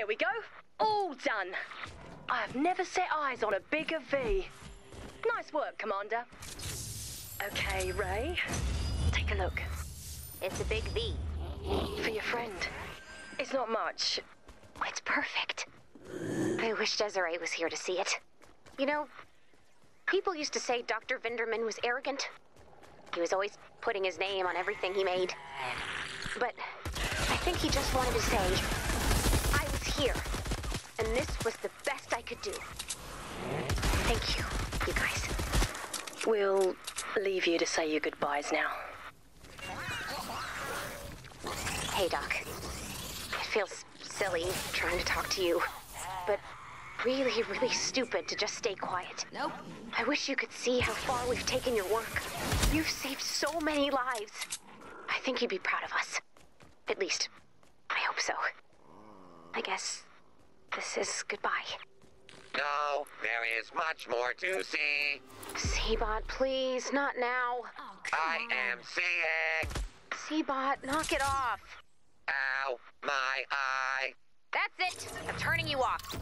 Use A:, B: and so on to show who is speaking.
A: There we go. All done. I have never set eyes on a bigger V. Nice work, Commander. Okay, Ray. Take a look.
B: It's a big V.
A: For your friend. It's not much.
B: It's perfect. I wish Desiree was here to see it. You know, people used to say Dr. Vinderman was arrogant. He was always putting his name on everything he made. But I think he just wanted to say, here, and this was the best I could do. Thank you, you guys.
A: We'll leave you to say your goodbyes now.
B: Hey, Doc. It feels silly trying to talk to you, but really, really stupid to just stay quiet.
C: Nope.
B: I wish you could see how far we've taken your work. You've saved so many lives. I think you'd be proud of us. At least, I hope so. I guess this is goodbye.
D: No, there is much more to see.
B: SeeBot, please, not now.
C: Oh,
D: I
C: on.
D: am seeing.
B: SeeBot, knock it off.
D: Ow, my eye.
B: That's it. I'm turning you off.